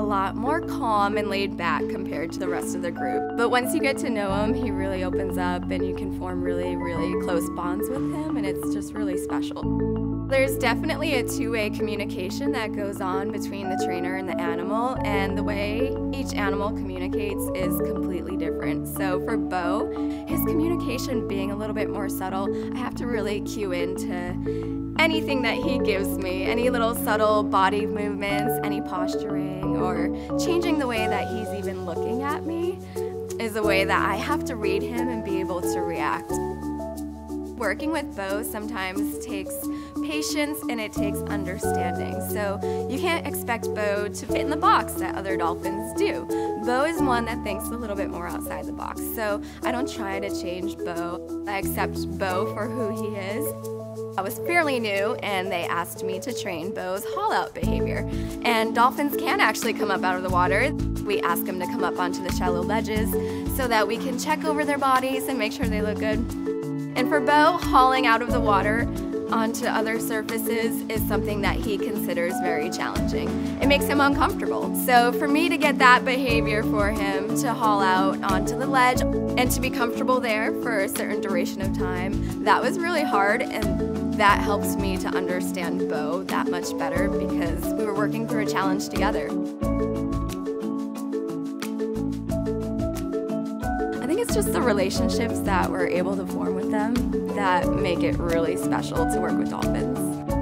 lot more calm and laid back compared to the rest of the group. But once you get to know him, he really opens up and you can form really, really close bonds with him, and it's just really special. There's definitely a two-way communication that goes on between the trainer and the animal, and the way each animal communicates is completely different. So for Bo, communication being a little bit more subtle, I have to really cue into anything that he gives me, any little subtle body movements, any posturing, or changing the way that he's even looking at me is a way that I have to read him and be able to react. Working with Bo sometimes takes patience and it takes understanding. So you can't expect Bo to fit in the box that other dolphins do. Bo is one that thinks a little bit more outside the box. So I don't try to change Bo. I accept Bo for who he is. I was fairly new and they asked me to train Bo's haul out behavior. And dolphins can actually come up out of the water. We ask them to come up onto the shallow ledges so that we can check over their bodies and make sure they look good. And for Bo, hauling out of the water onto other surfaces is something that he considers very challenging. It makes him uncomfortable. So for me to get that behavior for him to haul out onto the ledge and to be comfortable there for a certain duration of time, that was really hard and that helps me to understand Bo that much better because we were working through a challenge together. Just the relationships that we're able to form with them that make it really special to work with dolphins.